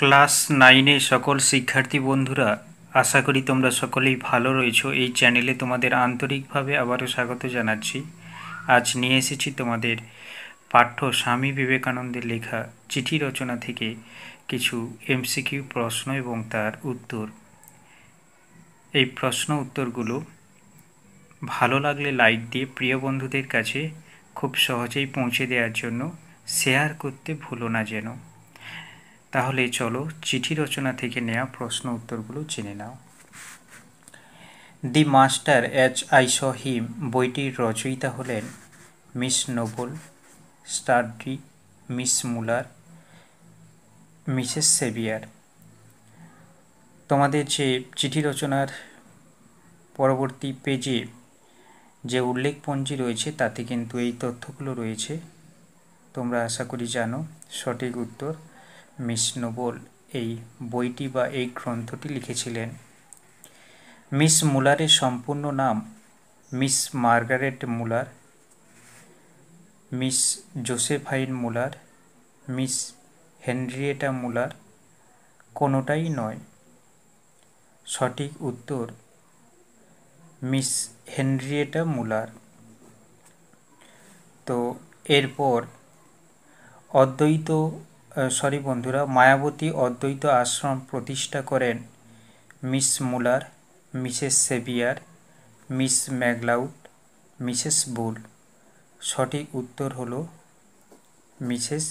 Class নাইনে সকল শিক্ষার্থী বন্ধুরা, আশা করি তোমরা সকলেই ভালো রয়েছো। এই চ্যানেলে তোমাদের আন্তরিকভাবে আবারও স্বাগত জানাচ্ছি। আজ নিয়ে এসেছি তোমাদের পাঠ্য স্বামী বিবেকানন্দের লেখা চিঠি রচনা থেকে কিছু এমসিকিউ প্রশ্ন এবং তার উত্তর। এই প্রশ্ন উত্তরগুলো, ভালো লাগলে লাইক দিয়ে প্রিয় বন্ধুদের কাছে খুব সহজেই পৌঁছে দেওয়ার জন্য শেয়ার করতে ভুলো না যেন। তাহলে চলো চিঠি রচনা থেকে নেওয়া প্রশ্ন উত্তরগুলো জেনে নাও। The Master as I Saw Him বইটির রচয়িতা হলেন মিস নোবল স্টারডি মিস মুলার, মিসেস সেভিয়ার। তোমাদের যে চিঠি রচনার পরবর্তী পেজে যে উল্লেখপঞ্জি রয়েছে, তাতে কিন্তু এই তথ্যগুলো রয়েছে। তোমরা আশা করি জানো সঠিক উত্তর। মিস নোবল এই বইটি বা এই গ্রন্থটি লিখেছিলেন। মিস মুলারের সম্পূর্ণ নাম Miss Margaret Muller, Miss Josephine Muller, Miss Henrietta Muller কোনোটাই নয়। সঠিক উত্তর মিস হেনরিয়েটা মুলার। তো এরপর অদ্বৈত সরি বন্ধুরা, মায়াবতী অদ্বৈত আশ্রম প্রতিষ্ঠা করেন Miss Muller, Mrs Sevier, Miss MacLeod, Mrs Bull. সঠিক উত্তর হল মিসেস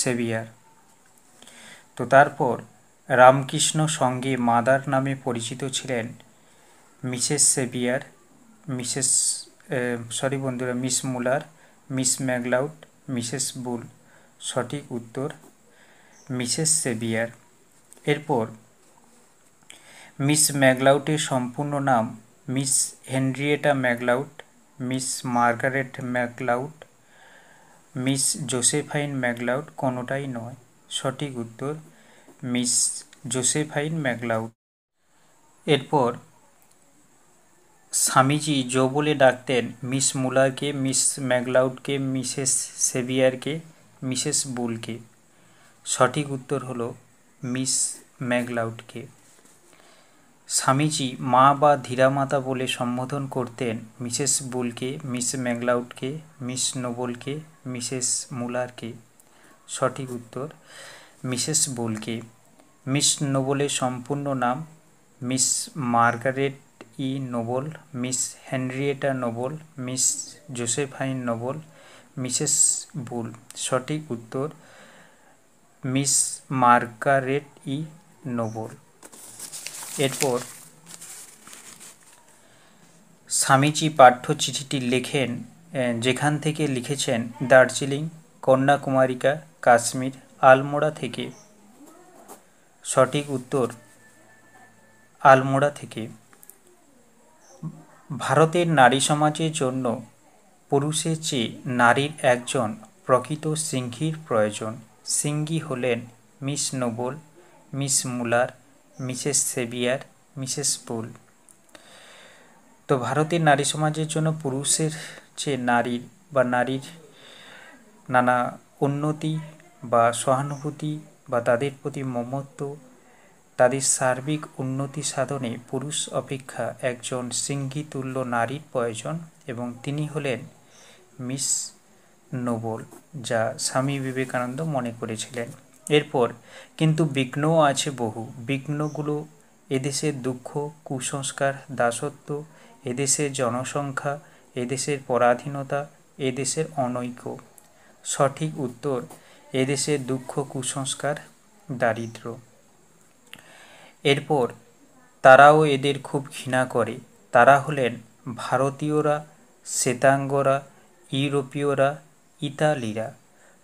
সেভিয়ার। তো তারপর রামকৃষ্ণ সঙ্গে মাদার নামে পরিচিত ছিলেন মিসেস সেভিয়ার, মিসেস সরি বন্ধুরা, Miss Muller, Miss MacLeod, Mrs Bull. সঠিক উত্তর মিসেস সেভিয়ার। এরপর, মিস ম্যাগলাউটের সম্পূর্ণ নাম, Miss Henrietta MacLeod, Miss Margaret MacLeod, Miss Josephine MacLeod কোনোটাই নয়। সঠিক উত্তর, মিস জোসেফাইন ম্যাগলাউট। এরপর, স্বামীজি জো বলে ডাকতেন মিস মুলারকে, মিস ম্যাগলাউডকে মিসেস সেভিয়ারকে। মিসেস বুলকে। সঠিক উত্তর হলো মিস ম্যাগলাউডকে স্বামীজি মা বা ধীরামাতা বলে সম্বোধন করতেন মিসেস বুলকে, মিস ম্যাগলাউডকে মিস নোবলকে, মিসেস মুলারকে। সঠিক উত্তর, মিসেস বুলকে। মিস নোবলের সম্পূর্ণ নাম Miss Margaret E Noble, Miss Henrietta Noble, Miss Josephine Noble Mrs Bull সঠিক উত্তর, মিস মার্গারেট ই নোবল। এরপর স্বামীজি পাঠ্য চিঠিটি লেখেন যেখান থেকে লিখেছেন, দার্জিলিং, কন্যাকুমারিকা, কাশ্মীর, আলমোড়া থেকে। সঠিক উত্তর, আলমোড়া থেকে। ভারতের নারী সমাজের জন্য পুরুষের চেয়ে নারীর একজন প্রকৃত সিংহীর প্রয়োজন। সিঙ্গি হলেন Miss Noble, Miss Muller, Mrs Sevier, Mrs Bull. তো ভারতের নারী সমাজের জন্য পুরুষের চেয়ে নারীর বা নারীর নানা উন্নতি বা সহানুভূতি বা তাদের প্রতি মমত্ব, তাদের সার্বিক উন্নতি সাধনে পুরুষ অপেক্ষা একজন সিংহীতুল্য নারীর প্রয়োজন এবং তিনি হলেন মিস নোবল, যা স্বামী বিবেকানন্দ মনে করেছিলেন। এরপর, কিন্তু বিঘ্নও আছে বহু। বিঘ্নগুলো এদেশের দুঃখ, কুসংস্কার, দাসত্ব, এদেশের জনসংখ্যা, এদেশের পরাধীনতা, এদেশের অনৈক্য। সঠিক উত্তর এদেশের দুঃখ, কুসংস্কার দারিদ্র এরপর, তারাও এদের খুব ঘৃণা করে। তারা হলেন ভারতীয়রা, শ্বেতাঙ্গরা ইউরোপীয়রা ইতালিরা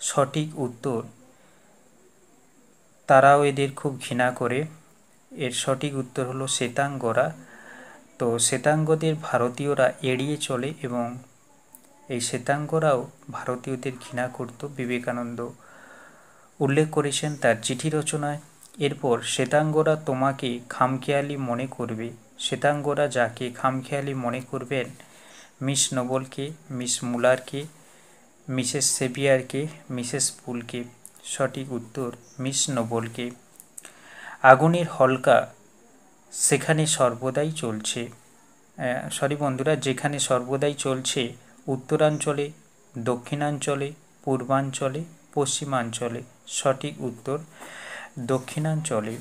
সঠিক উত্তর তারাও এদের খুব ঘৃণা করে। এর সঠিক উত্তর হলো শ্বেতাঙ্গরা। তো শ্বেতাঙ্গদের ভারতীয়রা এড়িয়ে চলে এবং এই শ্বেতাঙ্গরাও ভারতীয়দের ঘৃণা করত। বিবেকানন্দ উল্লেখ করেছেন তার চিঠি রচনায়, এরপর শ্বেতাঙ্গরা তোমাকে খামখেয়ালি মনে করবে। শ্বেতাঙ্গরা যাকে খামখেয়ালি মনে করবেন মিস নোবলকে, মিস মুলারকে, মিসেস সেভিয়ারকে, মিসেস পুলকে। সঠিক উত্তর, মিস নোবলকে। আগুনের হলকা সেখানে সর্বদাই চলছে। সরি বন্ধুরা, যেখানে সর্বদাই চলছে, উত্তরাঞ্চলে, দক্ষিণাঞ্চলে, পূর্বাঞ্চলে, পশ্চিমাঞ্চলে। সঠিক উত্তর, দক্ষিণাঞ্চলে।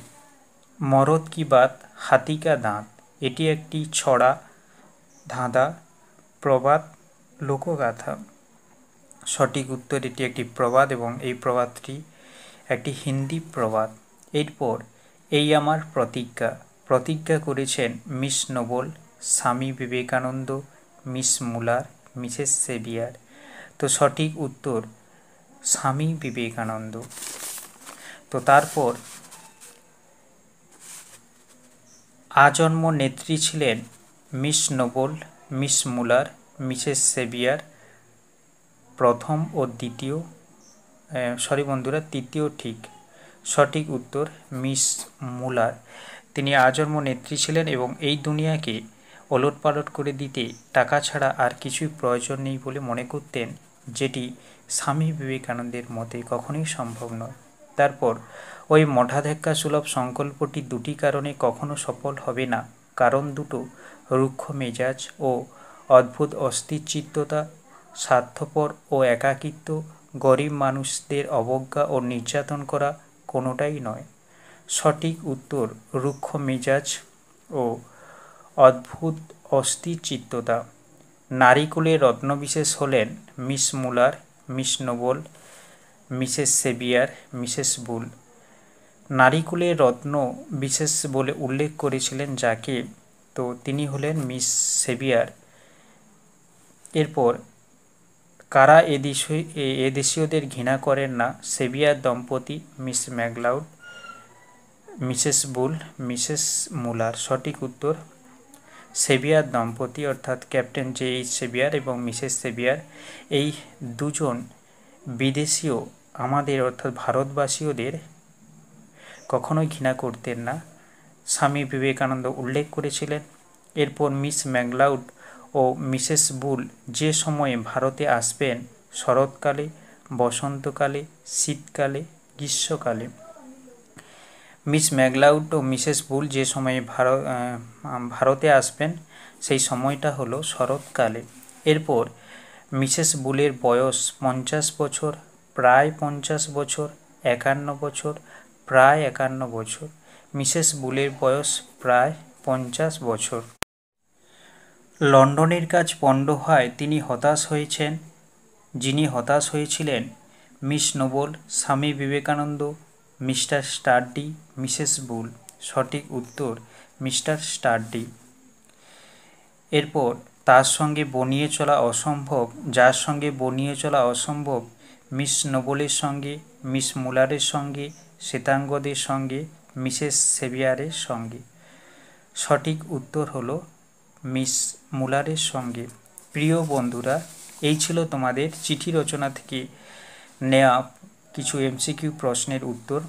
মরদ কি বাত হাতিকা দাঁত। এটি একটি ছড়া ধাঁধা। প্রবাদ লোকগাথা। সঠিক উত্তর এটি একটি প্রবাদ এবং এই প্রবাদটি একটি হিন্দি প্রবাদ। এরপর, এই আমার প্রতিজ্ঞা। প্রতিজ্ঞা করেছেন Miss Noble, Swami Vivekananda, Miss Muller, Mrs Sevier. তো সঠিক উত্তর, স্বামী বিবেকানন্দ। তো তারপর, আজন্ম নেত্রী ছিলেন Miss Noble Miss Muller, Mrs Sevier প্রথম ও দ্বিতীয় সরি বন্ধুরা, তৃতীয় ঠিক। সঠিক উত্তর, মিস মুলার। তিনি আজন্ম নেত্রী ছিলেন এবং এই দুনিয়াকে ওলট পালট করে দিতে টাকা ছাড়া আর কিছুই প্রয়োজন নেই বলে মনে করতেন, যেটি স্বামী বিবেকানন্দের মতে কখনোই সম্ভব নয়। তারপর, ওই মঠাধ্যক্ষা সুলভ সংকল্পটি দুটি কারণে কখনো সফল হবে না। কারণ দুটো রুক্ষ মেজাজ ও অদ্ভুত অস্থিরচিত্ততা স্বার্থপর ও একাকিত্ব, গরিব মানুষদের অবজ্ঞা ও নির্যাতন করা কোনোটাই নয়। সঠিক উত্তর, রুক্ষ মেজাজ ও অদ্ভুত অস্থির চিত্ততা নারীকুলের রত্নবিশেষ হলেন Miss Muller, Miss Noble, Mrs Sevier, Mrs Bull. নারীকুলের রত্ন বিশেষ বলে উল্লেখ করেছিলেন যাকে তো তিনি হলেন মিস সেভিয়ার। এরপর, কারা এদেশীয় এদেশীয়দের ঘৃণা করেন না? সেভিয়ার দম্পতি Miss MacLeod, Mrs Bull, Mrs Muller. সঠিক উত্তর, সেভিয়ার দম্পতি, অর্থাৎ ক্যাপ্টেন জে এইচ সেভিয়ার এবং মিসেস সেভিয়ার। এই দুজন বিদেশীয়, আমাদের অর্থাৎ ভারতবাসীয়দের কখনোই ঘৃণা করতেন না। স্বামী বিবেকানন্দ উল্লেখ করেছিলেন। এরপর মিস ম্যাগলাউড ও মিসেস বুল যে সময়ে ভারতে আসবেন, শরৎকালে, বসন্তকালে, শীতকালে, গ্রীষ্মকালে। মিস ম্যাগলাউড ও মিসেস বুল যে সময়ে ভারত ভারতে আসবেন, সেই সময়টা হলো শরৎকালে। এরপর মিসেস বুলের বয়স পঞ্চাশ বছর, প্রায় পঞ্চাশ বছর, একান্ন বছর, প্রায় একান্ন বছর। মিসেস বুলের বয়স প্রায় পঞ্চাশ বছর। লন্ডনের কাজ পণ্ড হয় তিনি হতাশ হয়েছেন। যিনি হতাশ হয়েছিলেন, Miss Noble, Swami Vivekananda, Mr Sturdy Mrs Bull. সঠিক উত্তর, মিস্টার স্টার্ডি এরপর তার সঙ্গে বনিয়ে চলা অসম্ভব, যার সঙ্গে বনিয়ে চলা অসম্ভব, মিস নোবলের সঙ্গে, মিস মুলারের সঙ্গে, শ্বেতাঙ্গদের সঙ্গে মিসেস সেভিয়ারের সঙ্গে। সঠিক উত্তর হলো মিস মুলারের সঙ্গে। প্রিয় বন্ধুরা, এই ছিল তোমাদের চিঠি রচনা থেকে নেওয়া কিছু এমসিকিউ প্রশ্নের উত্তর।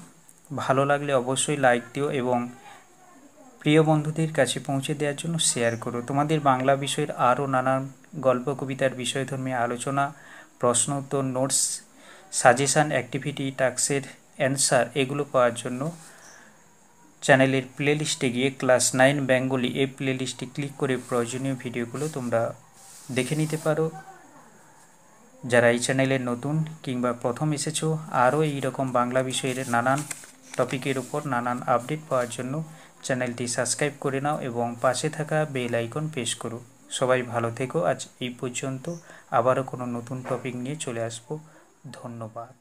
ভালো লাগলে অবশ্যই লাইক দিও এবং প্রিয় বন্ধুদের কাছে পৌঁছে দেওয়ার জন্য শেয়ার করো। তোমাদের বাংলা বিষয়ের আরও নানান গল্প, কবিতার বিষয়ধর্মী আলোচনা, প্রশ্ন উত্তর, নোটস, সাজেশান, অ্যাক্টিভিটি, টাস্কের অ্যান্সার এগুলো পাওয়ার জন্য চ্যানেলের প্লেলিস্টে গিয়ে ক্লাস নাইন বেঙ্গলি এই প্লেলিস্টে ক্লিক করে প্রয়োজনীয় ভিডিওগুলো তোমরা দেখে নিতে পারো। যারা এই চ্যানেলে নতুন কিংবা প্রথম এসেছ, আরও এইরকম বাংলা বিষয়ের নানান টপিকের উপর নানান আপডেট পাওয়ার জন্য চ্যানেলটি সাবস্ক্রাইব করে নাও এবং পাশে থাকা বেল আইকন প্রেস করো। সবাই ভালো থেকো। আজ এই পর্যন্ত আবারও কোনো নতুন টপিক নিয়ে চলে আসব। ধন্যবাদ।